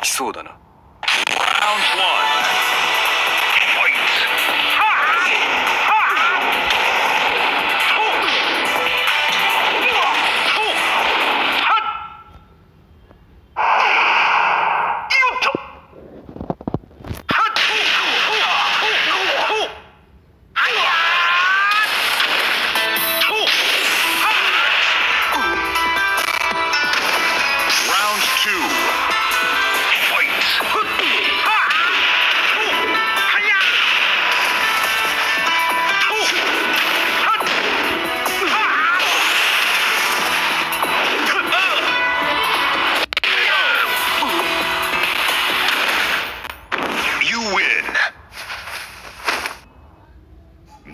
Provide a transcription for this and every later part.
できそうだな。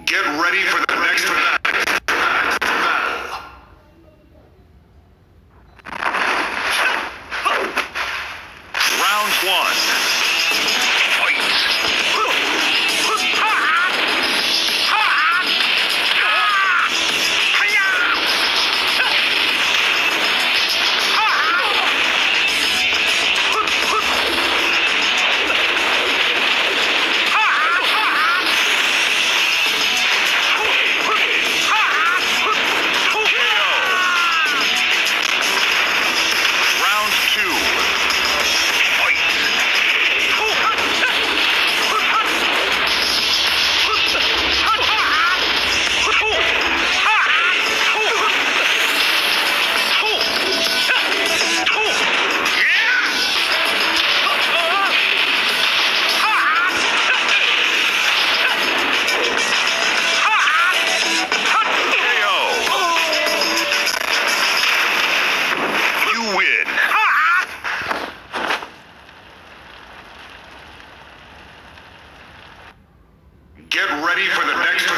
Get ready for the next one. Ready for the next